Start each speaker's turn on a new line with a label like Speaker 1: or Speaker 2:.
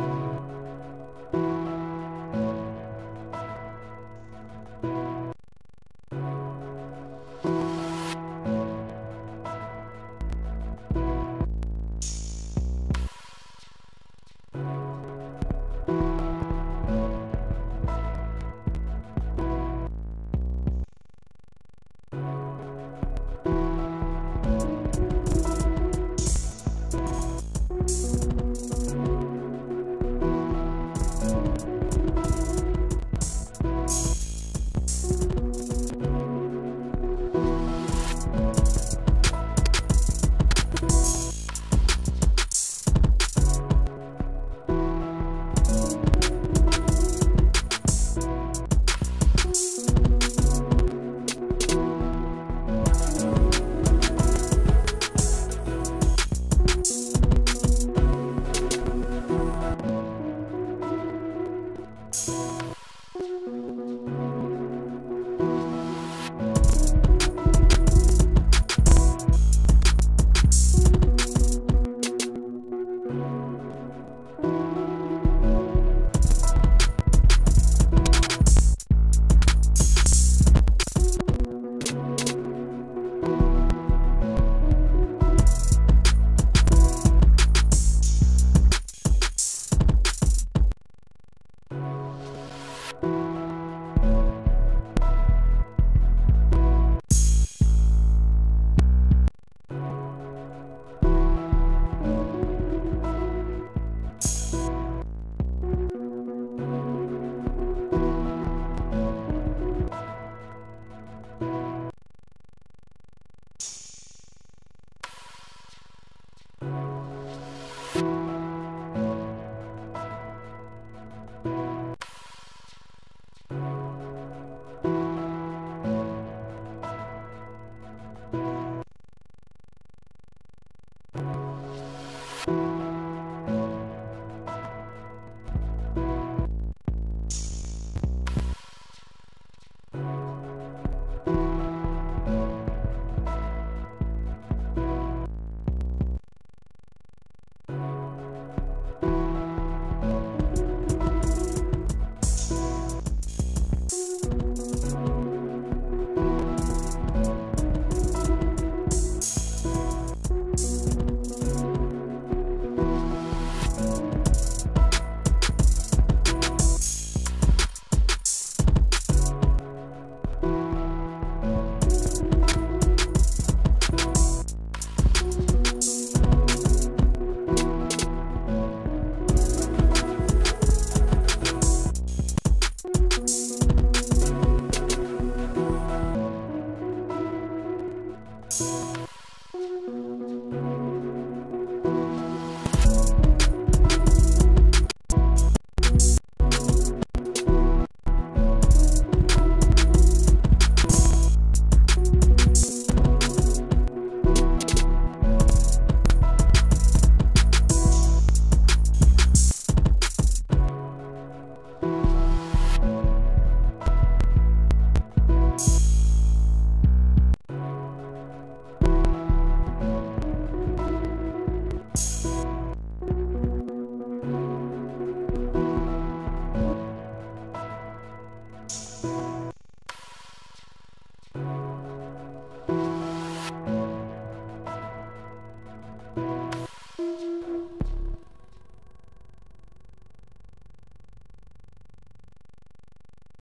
Speaker 1: Peace. Thank you.